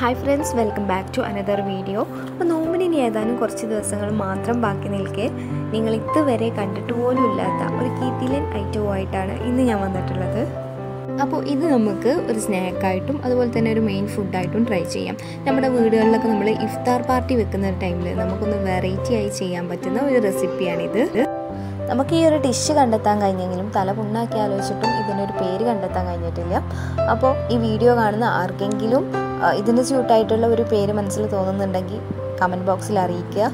Hi friends welcome back to another video അപ്പോൾ നോമ്പിന് ഏതാനും കുറച്ച് ദിവസങ്ങൾ മാത്രം ബാക്കി നിൽക്കെ. നിങ്ങൾ ഇതുവരെ കണ്ടിട്ട് പോലും ഇല്ലാത്ത ഒരു കിറ്റിലൻ ഐറ്റവുമായിട്ടാണ് ഇന്ന് ഞാൻ വന്നിട്ടുള്ളത്. അപ്പോൾ ഇത് നമുക്ക് ഒരു സ്നാക്കായിട്ടും അതുപോലെ തന്നെ ഒരു മെയിൻ ഫുഡായിട്ടും ട്രൈ ചെയ്യാം. നമ്മുടെ വീടുകളിലൊക്കെ നമ്മൾ ഇഫ്താർ പാർട്ടി വെക്കുന്ന ടൈമിൽ നമുക്കൊന്ന് വെറൈറ്റി ആയി ചെയ്യാൻ പറ്റുന്ന ഒരു റെസിപ്പിയാണിത് നമുക്ക് ഈ ഒരു ഡിഷ് കണ്ടെത്താൻ കഴിഞ്ഞെങ്കിലും തല പുണ്ണാക്കി ആലോചിച്ചിട്ടും ഇതിനൊരു പേര് കണ്ടെത്താൻ കഴിഞ്ഞിട്ടില്ല. അപ്പോൾ ഈ വീഡിയോ കാണുന്ന ആർക്കെങ്കിലും ഇതിന് സ്യൂട്ടായിട്ടുള്ള ഒരു പേര് മനസ്സിൽ തോന്നുന്നുണ്ടെങ്കിൽ കമന്റ് ബോക്സിൽ അറിയിക്കുക.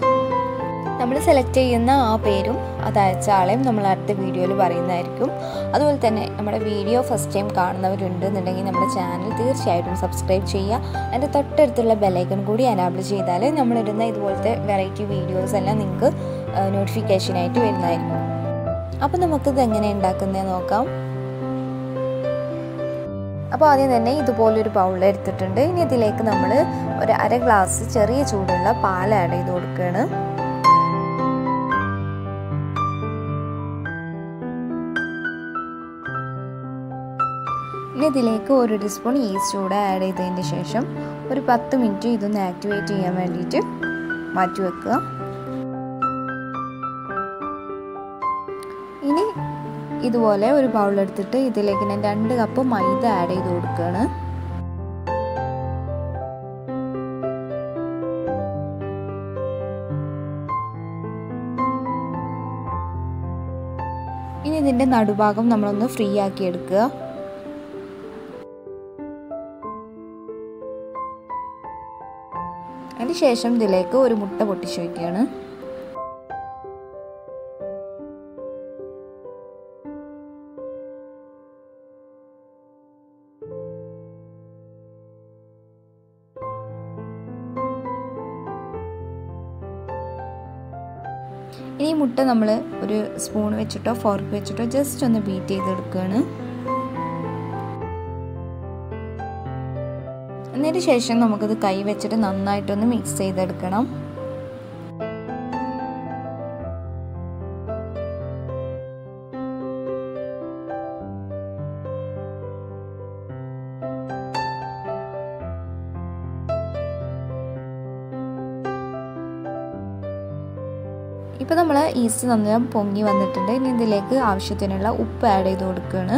നമ്മൾ സെലക്ട് ചെയ്യുന്ന ആ പേരും അത് അയച്ച ആളെയും നമ്മൾ അടുത്ത വീഡിയോയിൽ പറയുന്നതായിരിക്കും. അതുപോലെ തന്നെ നമ്മുടെ വീഡിയോ ഫസ്റ്റ് ടൈം കാണുന്നവരുണ്ട് എന്നുണ്ടെങ്കിൽ നമ്മുടെ ചാനൽ തീർച്ചയായിട്ടും സബ്സ്ക്രൈബ് ചെയ്യുക. അതിന്റെ തൊട്ടടുത്തുള്ള ബെലൈക്കൺ കൂടി അനാബിൾ ചെയ്താൽ നമ്മളിടുന്ന ഇതുപോലത്തെ വെറൈറ്റി വീഡിയോസ് എല്ലാം നിങ്ങൾക്ക് നോട്ടിഫിക്കേഷനായിട്ട് വരുന്നതായിരിക്കും. അപ്പോൾ നമുക്കിത് എങ്ങനെ ഉണ്ടാക്കുന്നത് നോക്കാം. അപ്പോൾ ആദ്യം തന്നെ ഇതുപോലൊരു ബൗൾ എടുത്തിട്ടുണ്ട്. ഇനി ഇതിലേക്ക് നമ്മൾ ഒരു അര ഗ്ലാസ് ചെറിയ ചൂടുള്ള പാൽ ആഡ് ചെയ്ത് കൊടുക്കുകയാണ് ഇനി ഇതിലേക്ക് ഒരു ടീസ്പൂൺ ഈസ്റ്റ് കൂടെ ആഡ് ചെയ്തതിന് ശേഷം ഒരു പത്ത് മിനിറ്റ് ഇതൊന്ന് ആക്ടിവേറ്റ് ചെയ്യാൻ വേണ്ടിയിട്ട് മാറ്റി വെക്കുക. ഇതുപോലെ ഒരു ബൗൾ എടുത്തിട്ട് ഇതിലേക്ക് ഞാൻ രണ്ട് കപ്പ് മൈദ ആഡ് ചെയ്ത് കൊടുക്കുകയാണ്. ഇനി ഇതിന്റെ നടുഭാഗം നമ്മളൊന്ന് ഫ്രീ ആക്കി എടുക്കുക. അതിന് ശേഷം ഇതിലേക്ക് ഒരു മുട്ട പൊട്ടിച്ചു വയ്ക്കുകയാണ് മുട്ട നമ്മൾ ഒരു സ്പൂൺ വെച്ചിട്ടോ ഫോർക്ക് വെച്ചിട്ടോ ജസ്റ്റ് ഒന്ന് ബീറ്റ് ചെയ്തെടുക്കുകയാണ് എന്നതിന് ശേഷം നമുക്കത് കൈ വെച്ചിട്ട് നന്നായിട്ടൊന്ന് മിക്സ് ചെയ്തെടുക്കണം. ഇപ്പോൾ നമ്മൾ ഈസ്റ്റ് നന്നായി പൊങ്ങി വന്നിട്ടുണ്ട്. ഇനി ഇതിലേക്ക് ആവശ്യത്തിനുള്ള ഉപ്പ് ആഡ് ചെയ്ത് കൊടുക്കുകയാണ്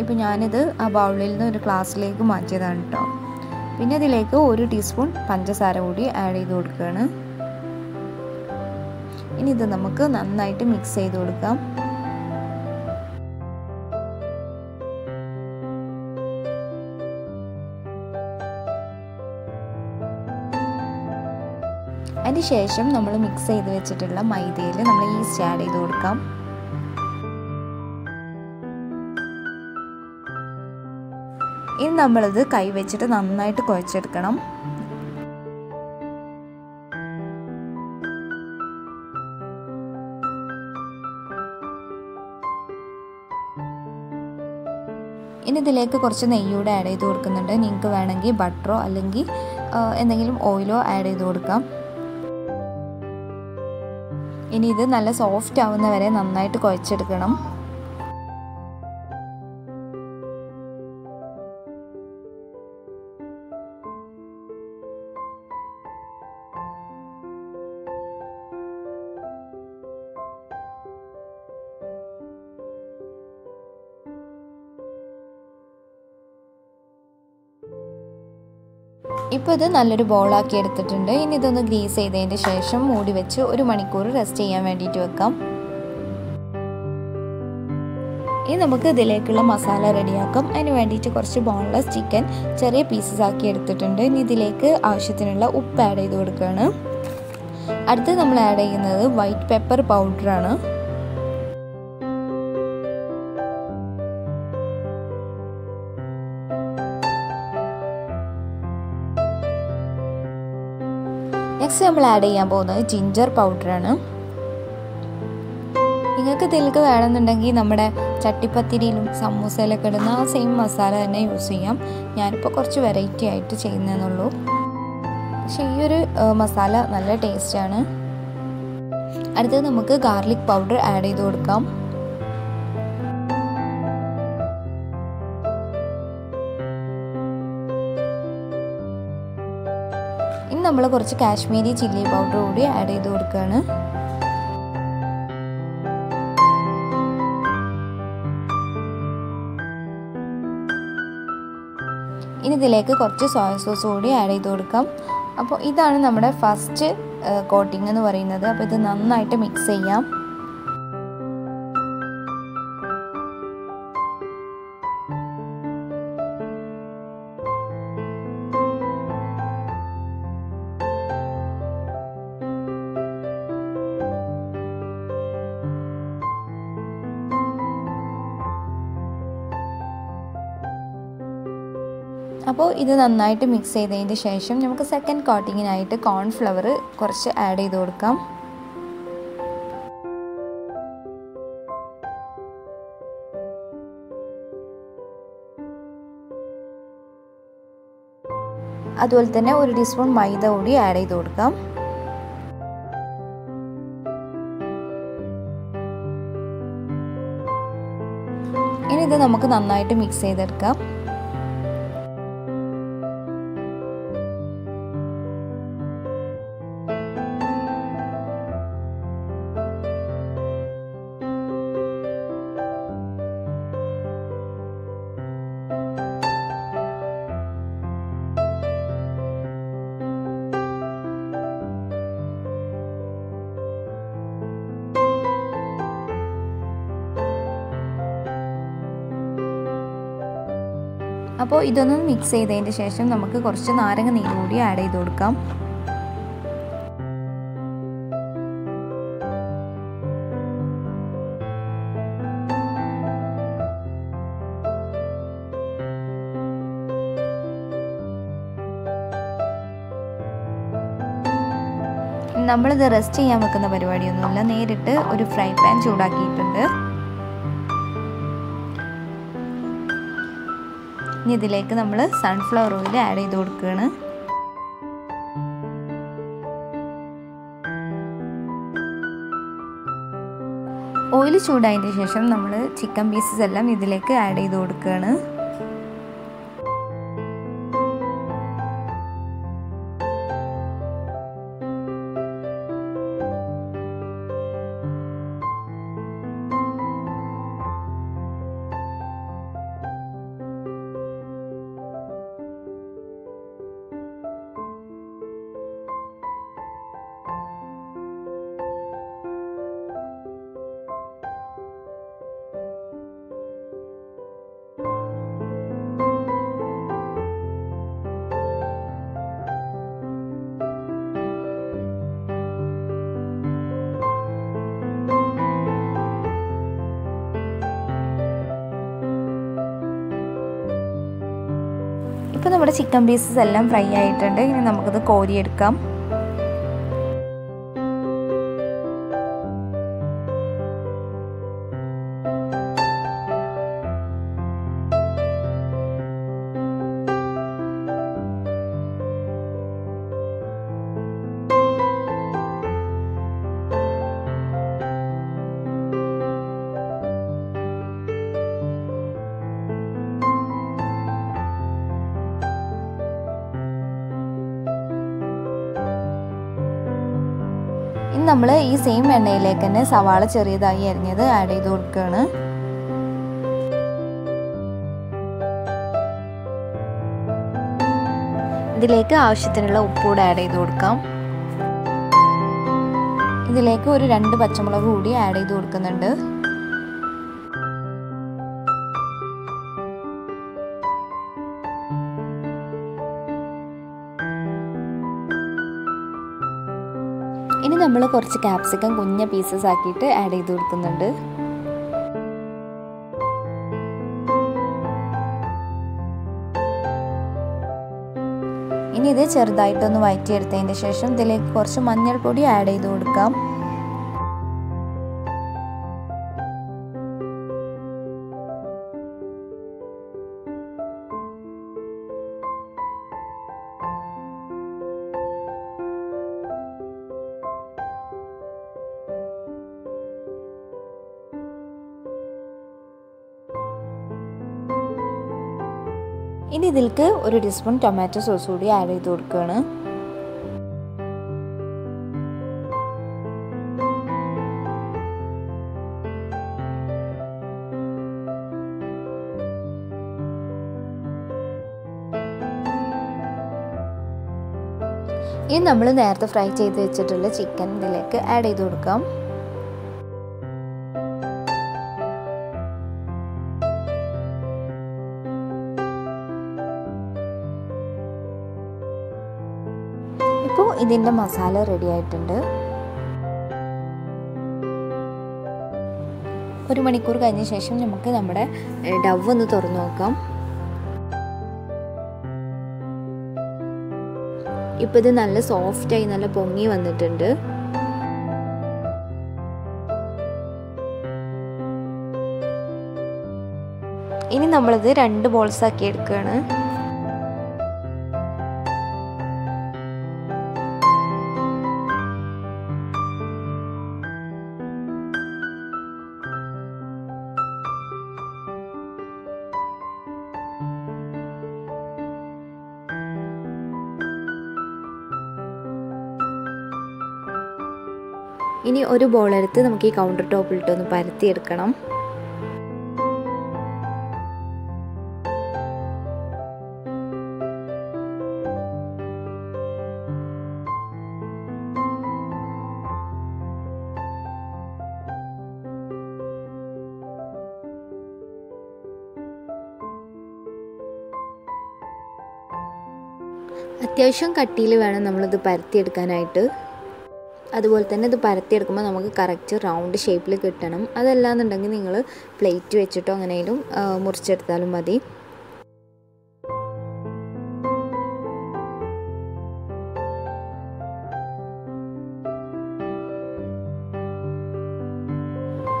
ഇപ്പം ഞാനിത് ആ ബൗളിൽ നിന്ന് ഒരു ഗ്ലാസ്സിലേക്ക് മാറ്റിയതാണ് കേട്ടോ പിന്നെ ഇതിലേക്ക് ഒരു ടീസ്പൂൺ പഞ്ചസാര കൂടി ആഡ് ചെയ്ത് കൊടുക്കുകയാണ് ഇനി ഇത് നമുക്ക് നന്നായിട്ട് മിക്സ് ചെയ്ത് കൊടുക്കാം. അതിന് ശേഷം നമ്മൾ മിക്സ് ചെയ്ത് വെച്ചിട്ടുള്ള മൈദയിൽ നമ്മൾ ഈസ്റ്റ് ആഡ് ചെയ്ത് കൊടുക്കാം. ഇനി നമ്മളിത് കൈ വെച്ചിട്ട് നന്നായിട്ട് കുഴച്ചെടുക്കണം. ഇനി ഇതിലേക്ക് കുറച്ച് നെയ്യൂടെ ആഡ് ചെയ്ത് കൊടുക്കുന്നുണ്ട്. നിങ്ങൾക്ക് വേണമെങ്കിൽ ബട്ടറോ അല്ലെങ്കിൽ എന്തെങ്കിലും ഓയിലോ ആഡ് ചെയ്ത് കൊടുക്കാം. ഇനി ഇത് നല്ല സോഫ്റ്റ് ആവുന്ന വരെ നന്നായിട്ട് കുഴച്ചെടുക്കണം. ഇപ്പോൾ ഇത് നല്ലൊരു ബോളാക്കി എടുത്തിട്ടുണ്ട്. ഇനി ഇതൊന്ന് ഗ്രീസ് ചെയ്തതിന് ശേഷം മൂടി വെച്ച് ഒരു മണിക്കൂർ റെസ്റ്റ് ചെയ്യാൻ വേണ്ടിയിട്ട് വെക്കാം. ഇനി നമുക്ക് ഇതിലേക്കുള്ള മസാല റെഡിയാക്കാം. അതിന് വേണ്ടിയിട്ട് കുറച്ച് ബോൺലെസ് ചിക്കൻ ചെറിയ പീസസ് ആക്കി എടുത്തിട്ടുണ്ട്. ഇനി ഇതിലേക്ക് ആവശ്യത്തിനുള്ള ഉപ്പ് ആഡ് ചെയ്ത് കൊടുക്കുകയാണ്. അടുത്ത് നമ്മൾ ആഡ് ചെയ്യുന്നത് വൈറ്റ് പെപ്പർ പൗഡറാണ് നെക്സ്റ്റ് നമ്മൾ ആഡ് ചെയ്യാൻ പോകുന്നത് ജിഞ്ചർ പൗഡറാണ് നിങ്ങൾക്ക് ഇതിലേക്ക് വേണമെന്നുണ്ടെങ്കിൽ നമ്മുടെ ചട്ടിപ്പത്തിരിയിലും സമൂസയിലൊക്കെ ഇടുന്ന ആ സെയിം മസാല തന്നെ യൂസ് ചെയ്യാം. ഞാനിപ്പോൾ കുറച്ച് വെറൈറ്റി ആയിട്ട് ചെയ്യുന്നതെന്നുള്ളൂ പക്ഷേ ഈ ഒരു മസാല നല്ല ടേസ്റ്റാണ് അടുത്തത് നമുക്ക് ഗാർലിക് പൗഡർ ആഡ് ചെയ്ത് കൊടുക്കാം. നമ്മൾ കുറച്ച് കാശ്മീരി ചില്ലി പൗഡർ കൂടി ആഡ് ചെയ്ത് കൊടുക്കുകയാണ് ഇനി ഇതിലേക്ക് കുറച്ച് സോയ സോസ് കൂടി ആഡ് ചെയ്ത് കൊടുക്കാം. അപ്പോൾ ഇതാണ് നമ്മുടെ ഫസ്റ്റ് കോട്ടിംഗ് എന്ന് പറയുന്നത്. അപ്പോൾ ഇത് നന്നായിട്ട് മിക്സ് ചെയ്യാം. അപ്പോൾ ഇത് നന്നായിട്ട് മിക്സ് ചെയ്തതിന് ശേഷം നമുക്ക് സെക്കൻഡ് കോട്ടിങ്ങിനായിട്ട് കോൺഫ്ലവർ കുറച്ച് ആഡ് ചെയ്ത് കൊടുക്കാം. അതുപോലെ തന്നെ ഒരു ടീസ്പൂൺ മൈദ കൂടി ആഡ് ചെയ്ത് കൊടുക്കാം. ഇനി ഇത് നമുക്ക് നന്നായിട്ട് മിക്സ് ചെയ്തെടുക്കാം. അപ്പോൾ ഇതൊന്ന് മിക്സ് ചെയ്തതിന്റെ ശേഷം നമുക്ക് കുറച്ച് നാരങ്ങ നീര് കൂടി ആഡ് ചെയ്ത് കൊടുക്കാം. നമ്മളിത് റെസ്റ്റ് ചെയ്യാൻ വെക്കുന്ന പരിപാടിയൊന്നുമില്ല. നേരിട്ട് ഒരു ഫ്രൈ പാൻ ചൂടാക്കിയിട്ടുണ്ട്. ഇനി ഇതിലേക്ക് നമ്മൾ സൺഫ്ലവർ ഓയിൽ ആഡ് ചെയ്ത് കൊടുക്കുകയാണ്. ഓയിൽ ചൂടായതിന് ശേഷം നമ്മൾ ചിക്കൻ പീസസ് എല്ലാം ഇതിലേക്ക് ആഡ് ചെയ്ത് കൊടുക്കുകയാണ്. നമ്മുടെ ചിക്കൻ പീസസ് എല്ലാം ഫ്രൈ ആയിട്ടുണ്ട്. ഇനി നമുക്കത് കോരിയെടുക്കാം. നമ്മൾ ഈ സെയിം എണ്ണയിലേക്ക് തന്നെ സവാള ചെറിയതായി അരിഞ്ഞത് ആഡ് ചെയ്ത് കൊടുക്കുകയാണ് ഇതിലേക്ക് ആവശ്യത്തിനുള്ള ഉപ്പൂടെ ആഡ് ചെയ്ത് കൊടുക്കാം. ഇതിലേക്ക് ഒരു രണ്ട് പച്ചമുളക് കൂടി ആഡ് ചെയ്ത് കൊടുക്കുന്നുണ്ട്. നമ്മൾ കുറച്ച് കാപ്സിക്കം കുഞ്ഞ പീസസ് ആക്കിയിട്ട് ആഡ് ചെയ്ത് കൊടുക്കുന്നുണ്ട്. ഇനി ഇത് ചെറുതായിട്ടൊന്ന് വഴറ്റിയെടുത്തതിന് ശേഷം ഇതിലേക്ക് കുറച്ച് മഞ്ഞൾപ്പൊടി ആഡ് ചെയ്ത് കൊടുക്കാം. ഇനി ഇതിലേക്ക് ഒരു ടീസ്പൂൺ ടൊമാറ്റോ സോസ് കൂടി ആഡ് ചെയ്ത് കൊടുക്കുകയാണ് ഇനി നമ്മൾ നേരത്തെ ഫ്രൈ ചെയ്ത് വെച്ചിട്ടുള്ള ചിക്കൻ ഇതിലേക്ക് ആഡ് ചെയ്ത് കൊടുക്കാം. ഇതിന്റെ മസാല റെഡി ആയിട്ടുണ്ട് ഒരു മണിക്കൂർ കഴിഞ്ഞ ശേഷം നമുക്ക് നമ്മുടെ ഡവ് ഒന്ന് തുറന്നു നോക്കാം. ഇപ്പോൾ ഇത് നല്ല സോഫ്റ്റായി നല്ല പൊങ്ങി വന്നിട്ടുണ്ട്. ഇനി നമ്മളിത് രണ്ട് ബോൾസ് ആക്കി എടുക്കുകയാണ്. ഒരു ബോൾ എടുത്ത് നമുക്ക് ഈ കൗണ്ടർ ടോപ്പിലിട്ട് ഒന്ന് പരത്തിയെടുക്കണം. അത്യാവശ്യം കട്ടിയിൽ വേണം നമ്മളിത് പരത്തിയെടുക്കാനായിട്ട്. അതുപോലെ തന്നെ ഇത് പരത്തിയെടുക്കുമ്പോൾ നമുക്ക് കറക്റ്റ് റൗണ്ട് ഷേപ്പിൽ കിട്ടണം. അതല്ലാന്നുണ്ടെങ്കിൽ നിങ്ങൾ പ്ലേറ്റ് വെച്ചിട്ടോ അങ്ങനെയും മുറിച്ചെടുത്താലും മതി.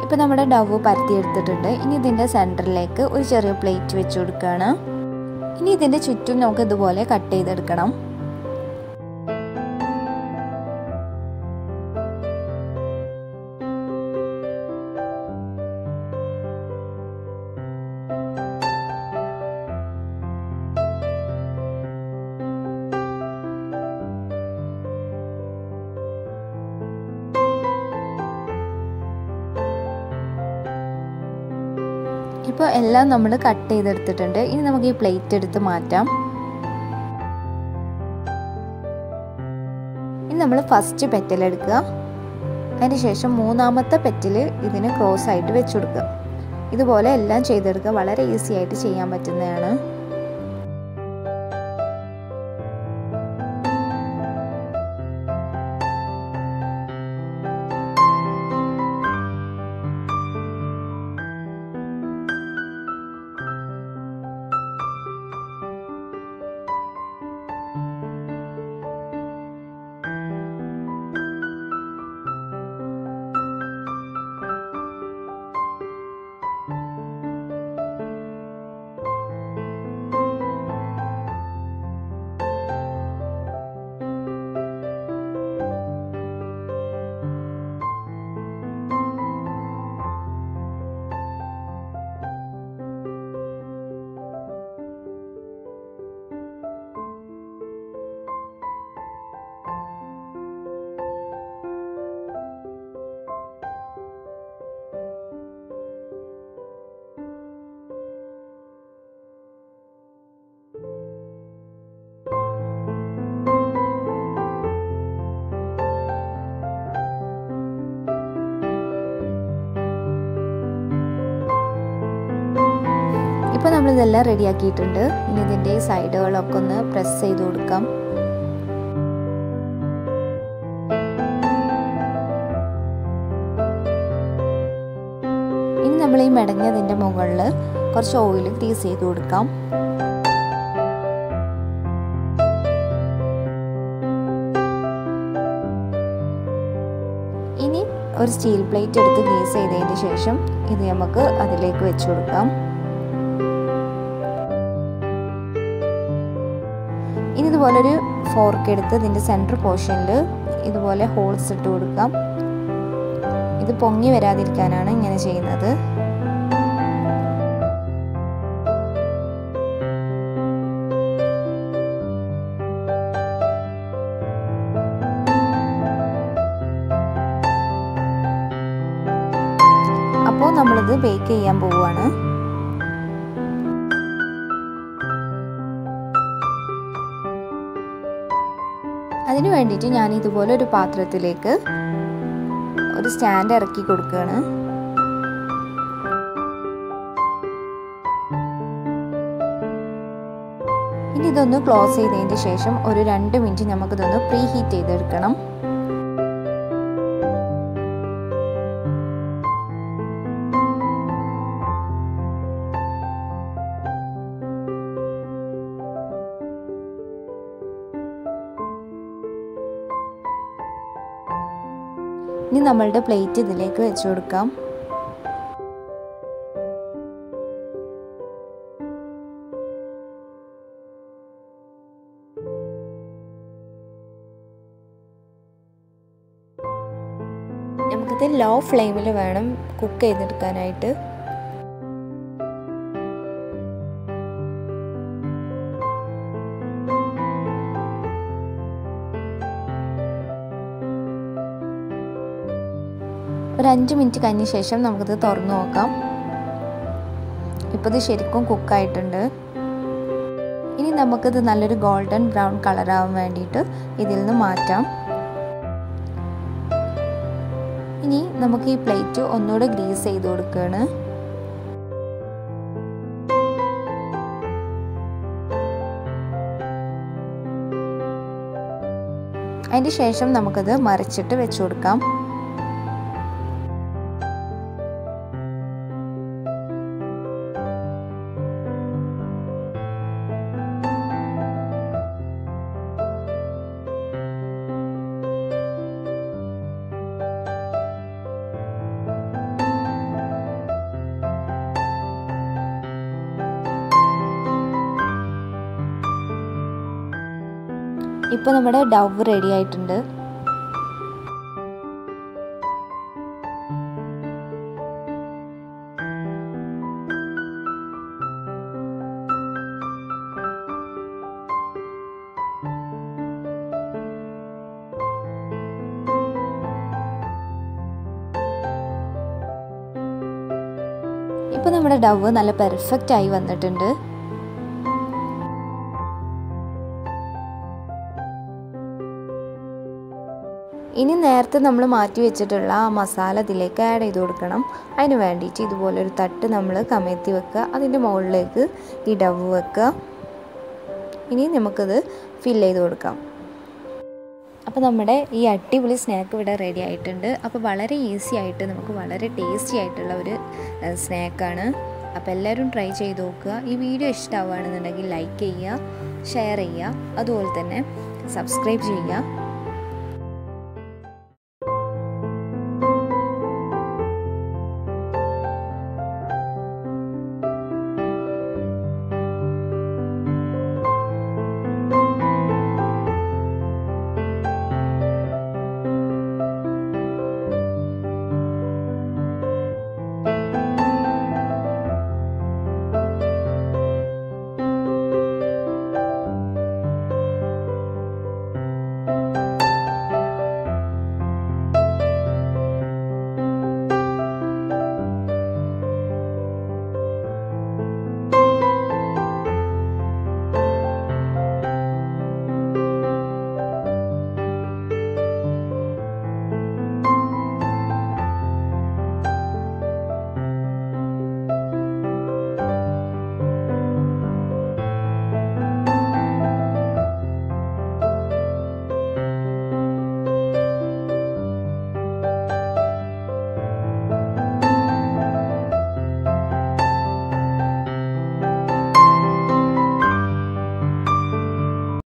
ഇപ്പോൾ നമ്മുടെ ഡവ് പരത്തിയെടുത്തിട്ടുണ്ട്. ഇനി ഇതിന്റെ സെന്ററിലേക്ക് ഒരു ചെറിയ പ്ലേറ്റ് വെച്ച് കൊടുക്കുകയാണ് ഇനി ഇതിന്റെ ചുറ്റും നമുക്ക് ഇതുപോലെ കട്ട് ചെയ്തെടുക്കണം. എല്ലാം നമ്മൾ കട്ട് ചെയ്തെടുത്തിട്ടുണ്ട്. ഇനി നമുക്ക് ഈ പ്ലേറ്റ് എടുത്ത് മാറ്റാം. ഇനി നമ്മൾ ഫസ്റ്റ് പെറ്റൽ എടുക്കുക. അതിനുശേഷം മൂന്നാമത്തെ പെറ്റൽ ഇതിന് ക്രോസ് ആയിട്ട് വെച്ച് കൊടുക്കുക. ഇതുപോലെ എല്ലാം ചെയ്തെടുക്കുക. വളരെ ഈസി ആയിട്ട് ചെയ്യാൻ പറ്റുന്നതാണ്. നമ്മളിതെല്ലാം റെഡിയാക്കിയിട്ടുണ്ട്. ഇനി ഇതിന്റെ സൈഡുകളൊക്കെ ഒന്ന് പ്രസ് ചെയ്ത് കൊടുക്കാം. ഇനി നമ്മൾ ഈ മെടഞ്ഞതിന്റെ മുകളിൽ കുറച്ച് ഓയിൽ ഗ്രീസ് ചെയ്ത് കൊടുക്കാം. ഇനി ഒരു സ്റ്റീൽ പ്ലേറ്റ് എടുത്ത് ഗ്രീസ് ചെയ്തതിന് ശേഷം ഇത് നമുക്ക് അതിലേക്ക് വെച്ച് കൊടുക്കാം. ഇതുപോലൊരു ഫോർക്ക് എടുത്ത് ഇതിന്റെ സെന്റർ പോർഷനിൽ ഇതുപോലെ ഹോൾസ് ഇട്ട് കൊടുക്കാം. ഇത് പൊങ്ങി വരാതിരിക്കാനാണ് ഇങ്ങനെ ചെയ്യുന്നത്. അപ്പോൾ നമ്മളിത് ബേക്ക് ചെയ്യാൻ പോവുകയാണ്. അതിന് വേണ്ടിയിട്ട് ഞാൻ ഇതുപോലെ ഒരു പാത്രത്തിലേക്ക് ഒരു സ്റ്റാൻഡ് ഇറക്കി കൊടുക്കുകയാണ്. ഇനി ഇതൊന്ന് ക്ലോസ് ചെയ്തതിന് ശേഷം ഒരു രണ്ട് മിനിറ്റ് നമുക്കിതൊന്ന് പ്രീ ഹീറ്റ് ചെയ്തെടുക്കണം. ഇനി നമ്മളുടെ പ്ലേറ്റ് ഇതിലേക്ക് വെച്ച് കൊടുക്കാം. നമുക്കിത് ലോ ഫ്ലെയിമിൽ വേണം കുക്ക് ചെയ്തെടുക്കാനായിട്ട്. ഒരു അഞ്ച് മിനിറ്റ് കഴിഞ്ഞ ശേഷം നമുക്കിത് തുറന്നു നോക്കാം. ഇപ്പോൾ ഇത് ശരിക്കും കുക്കായിട്ടുണ്ട്. ഇനി നമുക്കിത് നല്ലൊരു ഗോൾഡൻ ബ്രൗൺ കളറാവാൻ വേണ്ടിയിട്ട് ഇതിൽ നിന്ന് മാറ്റാം. ഇനി നമുക്ക് ഈ പ്ലേറ്റ് ഒന്നുകൂടെ ഗ്രീസ് ചെയ്ത് കൊടുക്കുകയാണ് അതിന് ശേഷം നമുക്കത് മറിച്ചിട്ട് വെച്ച് കൊടുക്കാം. ഇപ്പോൾ നമ്മുടെ ഡവ് റെഡി ആയിട്ടുണ്ട്. ഇപ്പോൾ നമ്മുടെ ഡവ് നല്ല പെർഫെക്റ്റ് ആയി വന്നിട്ടുണ്ട്. ഇനി നേരത്തെ നമ്മൾ മാറ്റി വെച്ചിട്ടുള്ള ആ മസാല ഇതിലേക്ക് ആഡ് ചെയ്ത് കൊടുക്കണം. അതിന് വേണ്ടിയിട്ട് ഇതുപോലെ ഒരു തട്ട് നമ്മൾ കമഴ്ത്തി വെക്കുക. അതിന്റെ മുകളിലേക്ക് ഇടവ് വെക്കുക. ഇനി നമുക്കത് ഫിൽ ചെയ്ത് കൊടുക്കാം. അപ്പോൾ നമ്മുടെ ഈ അടിപൊളി സ്നാക്ക് ഇവിടെ റെഡി ആയിട്ടുണ്ട്. അപ്പോൾ വളരെ ഈസി ആയിട്ട് നമുക്ക് വളരെ ടേസ്റ്റി ആയിട്ടുള്ള ഒരു സ്നാക്കാണ് അപ്പോൾ എല്ലാവരും ട്രൈ ചെയ്ത് നോക്കുക. ഈ വീഡിയോ ഇഷ്ടമാവുകയാണെന്നുണ്ടെങ്കിൽ ലൈക്ക് ചെയ്യുക ഷെയർ ചെയ്യുക. അതുപോലെ തന്നെ സബ്സ്ക്രൈബ് ചെയ്യുക.